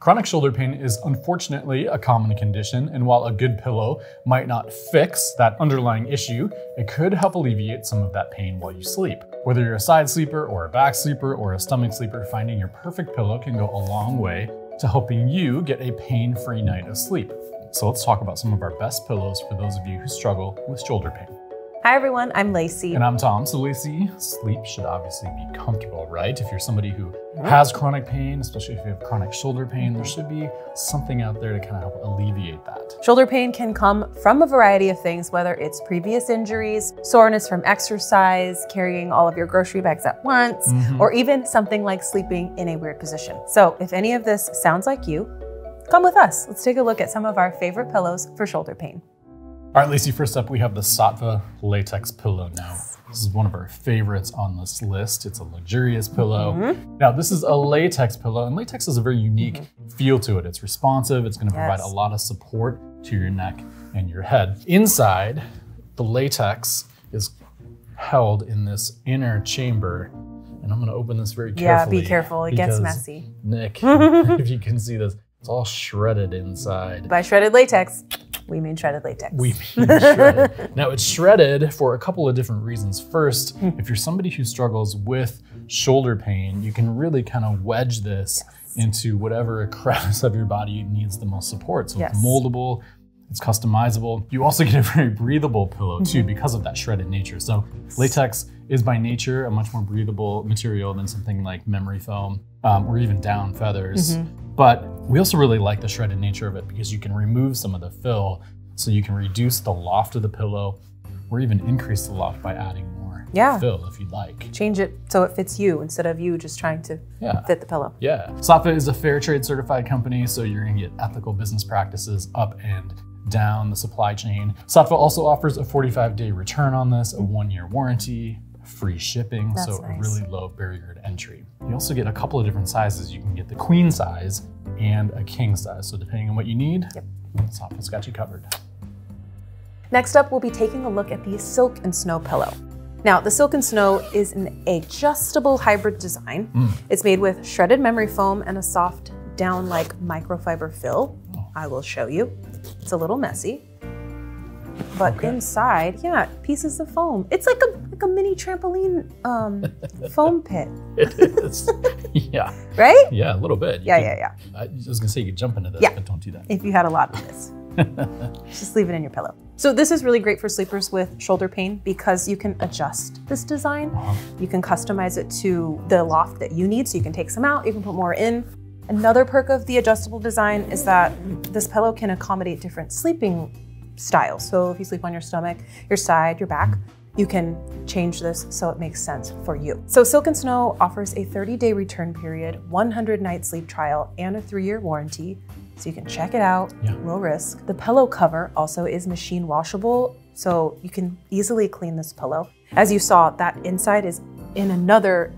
Chronic shoulder pain is unfortunately a common condition, and while a good pillow might not fix that underlying issue, it could help alleviate some of that pain while you sleep. Whether you're a side sleeper or a back sleeper or a stomach sleeper, finding your perfect pillow can go a long way to helping you get a pain-free night of sleep. So let's talk about some of our best pillows for those of you who struggle with shoulder pain. Hi everyone, I'm Lacey. And I'm Tom. So Lacey, sleep should obviously be comfortable, right? If you're somebody who has chronic pain, especially if you have chronic shoulder pain, there should be something out there to kind of help alleviate that. Shoulder pain can come from a variety of things, whether it's previous injuries, soreness from exercise, carrying all of your grocery bags at once, mm -hmm. or even something like sleeping in a weird position. So if any of this sounds like you, come with us. Let's take a look at some of our favorite pillows for shoulder pain. All right, Lacey, first up, we have the Saatva latex pillow now. This is one of our favorites on this list. It's a luxurious pillow. Mm -hmm. Now, this is a latex pillow, and latex has a very unique mm -hmm. feel to it. It's responsive, it's gonna provide yes. a lot of support to your neck and your head. Inside, the latex is held in this inner chamber. And I'm gonna open this very carefully. Yeah, be careful, it gets messy. Nick, if you can see this, it's all shredded inside. By shredded latex. We mean shredded latex. We mean shredded. now it's shredded for a couple of different reasons. First, hmm. if you're somebody who struggles with shoulder pain, you can really kind of wedge this yes. into whatever crevice of your body needs the most support. So yes. it's moldable, it's customizable. You also get a very breathable pillow too mm-hmm. because of that shredded nature. So latex is by nature a much more breathable material than something like memory foam um, or even down feathers. Mm -hmm. But we also really like the shredded nature of it because you can remove some of the fill so you can reduce the loft of the pillow or even increase the loft by adding more yeah. fill if you'd like. Change it so it fits you instead of you just trying to yeah. fit the pillow. Yeah. Saatva is a fair trade certified company, so you're gonna get ethical business practices up and down the supply chain. Saatva also offers a 45 day return on this, a one year warranty, free shipping, That's so nice. a really low barrier to entry. You also get a couple of different sizes. You can get the queen size and a king size. So depending on what you need, yep. Saatva's got you covered. Next up, we'll be taking a look at the Silk and Snow pillow. Now, the Silk and Snow is an adjustable hybrid design. Mm. It's made with shredded memory foam and a soft down-like microfiber fill. Oh. I will show you. It's a little messy. But okay. inside, yeah, pieces of foam. It's like a like a mini trampoline um, foam pit. It is. yeah. Right? Yeah, a little bit. You yeah, yeah, yeah. I was gonna say you could jump into this, yeah. but don't do that. If you had a lot of this. Just leave it in your pillow. So this is really great for sleepers with shoulder pain because you can adjust this design. Uh -huh. You can customize it to the loft that you need. So you can take some out, you can put more in. Another perk of the adjustable design is that this pillow can accommodate different sleeping styles. So if you sleep on your stomach, your side, your back, you can change this so it makes sense for you. So Silk and Snow offers a 30-day return period, 100 night sleep trial, and a three-year warranty. So you can check it out, yeah. low risk. The pillow cover also is machine washable, so you can easily clean this pillow. As you saw, that inside is in another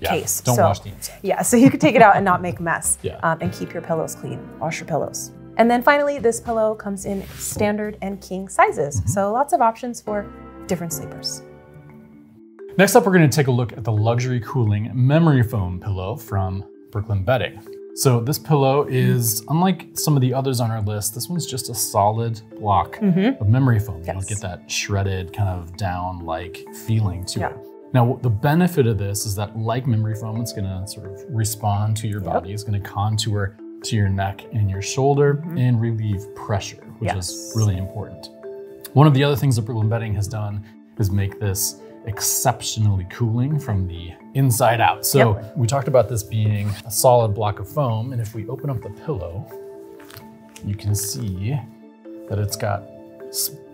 yeah, case. Don't so, wash the inside. Yeah, so you can take it out and not make a mess yeah. um, and keep your pillows clean. Wash your pillows. And then finally, this pillow comes in standard and king sizes. Mm -hmm. So lots of options for different sleepers. Next up, we're gonna take a look at the luxury cooling memory foam pillow from Brooklyn Bedding. So this pillow is, unlike some of the others on our list, this one's just a solid block mm -hmm. of memory foam. Yes. You don't get that shredded kind of down-like feeling to yeah. it. Now, the benefit of this is that like memory foam, it's gonna sort of respond to your body. It's gonna contour to your neck and your shoulder mm -hmm. and relieve pressure, which yes. is really important. One of the other things that Brooklyn Bedding has done is make this exceptionally cooling from the inside out. So yep. we talked about this being a solid block of foam, and if we open up the pillow, you can see that it's got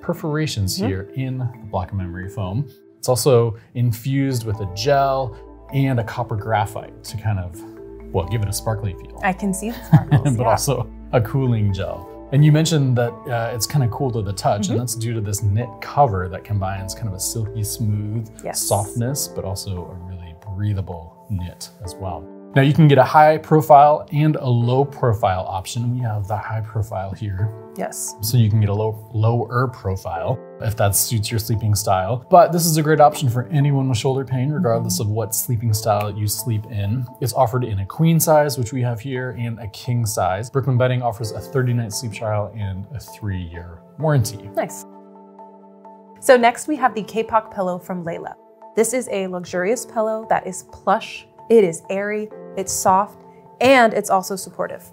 perforations mm -hmm. here in the block of memory foam. It's also infused with a gel and a copper graphite to kind of well, give it a sparkly feel. I can see the sparkles, but yeah. also a cooling gel. And you mentioned that uh, it's kind of cool to the touch, mm -hmm. and mm-hmm. that's due to this knit cover that combines kind of a silky smooth yes. softness, but also a really breathable knit as well. Now you can get a high profile and a low profile option. We have the high profile here. Yes. So you can get a low, lower profile if that suits your sleeping style. But this is a great option for anyone with shoulder pain, regardless of what sleeping style you sleep in. It's offered in a queen size, which we have here, and a king size. Brooklyn Bedding offers a 30 night sleep trial and a three year warranty. Nice. So next we have the Kapok pillow from Layla. This is a luxurious pillow that is plush, it is airy, it's soft, and it's also supportive,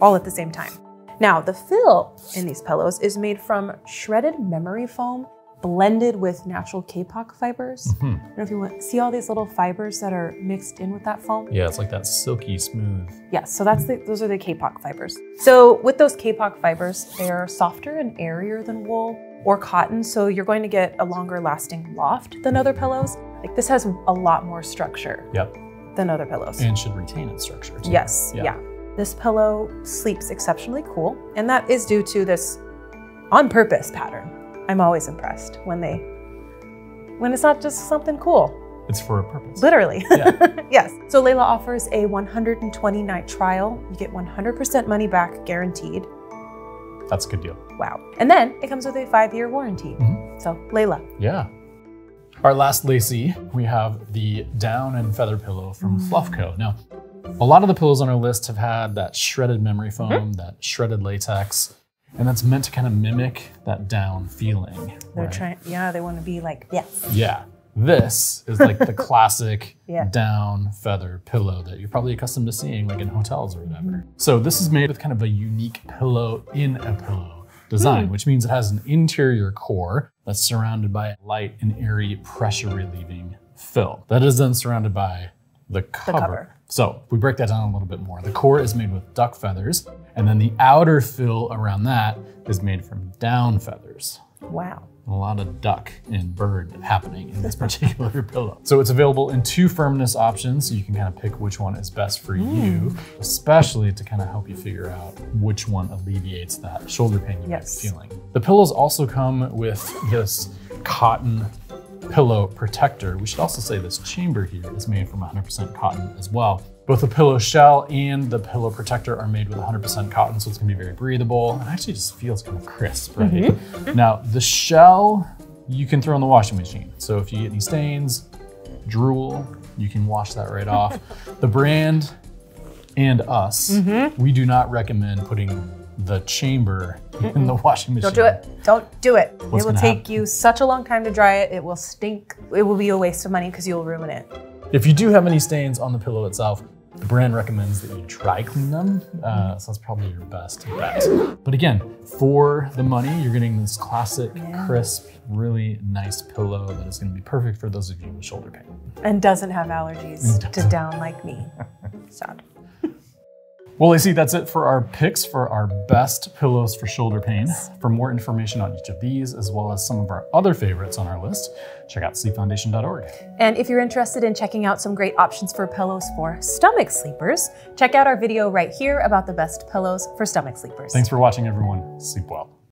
all at the same time. Now, the fill in these pillows is made from shredded memory foam blended with natural kapok fibers. Mm-hmm. I don't know if you want see all these little fibers that are mixed in with that foam. Yeah, it's like that silky smooth. Yes, so that's the, those are the kapok fibers. So with those kapok fibers, they are softer and airier than wool or cotton, so you're going to get a longer lasting loft than other pillows. Like this has a lot more structure Yep. Than other pillows. And should retain its structure. Too. Yes, yeah. This pillow sleeps exceptionally cool, and that is due to this on purpose pattern. I'm always impressed when they, when it's not just something cool, It's for a purpose. literally. Yeah. yes. So Layla offers a 120 night trial. You get 100% money back guaranteed. That's a good deal. Wow. And then it comes with a five year warranty. Mhm. So Layla. Yeah. Our last Lacey, we have the down and feather pillow from Mm. Fluffco. Now, a lot of the pillows on our list have had that shredded memory foam, Mm-hmm. that shredded latex, and that's meant to kind of mimic that down feeling. They're right? trying, yeah, they want to be like, yes. Yeah. This is like the classic Yeah. down feather pillow that you're probably accustomed to seeing like in hotels or whatever. So this is made with kind of a unique pillow in a pillow design, Hmm. which means it has an interior core that's surrounded by a light and airy pressure relieving fill. That is then surrounded by the cover. cover. So if we break that down a little bit more. The core is made with duck feathers, and then the outer fill around that is made from down feathers Wow. a lot of duck and bird happening in this particular pillow. So it's available in two firmness options, so you can kind of pick which one is best for mm. you, especially to kind of help you figure out which one alleviates that shoulder pain you Yes. might be feeling. The pillows also come with this cotton pillow protector. We should also say this chamber here is made from 100% cotton as well. Both the pillow shell and the pillow protector are made with 100% cotton, so it's gonna be very breathable. And actually just feels kind of crisp, right? Mm-hmm. Mm-hmm. Now, the shell you can throw in the washing machine. So if you get any stains, drool, you can wash that right off. The brand and us, mm-hmm. we do not recommend putting the chamber in the washing machine. Don't do it. Don't do it. What's it will take happen? you such a long time to dry it. It will stink. It will be a waste of money because you'll ruin it. If you do have any stains on the pillow itself, the brand recommends that you dry clean them. Uh, so that's probably your best bet. But again, for the money, you're getting this classic, crisp, really nice pillow that is going to be perfect for those of you with shoulder pain. And doesn't have allergies to down like me. Sad. Well, Lacey, that's it for our picks for our best pillows for shoulder pain. For more information on each of these, as well as some of our other favorites on our list, check out sleepfoundation.org. And if you're interested in checking out some great options for pillows for stomach sleepers, check out our video right here about the best pillows for stomach sleepers. Thanks for watching, everyone. Sleep well.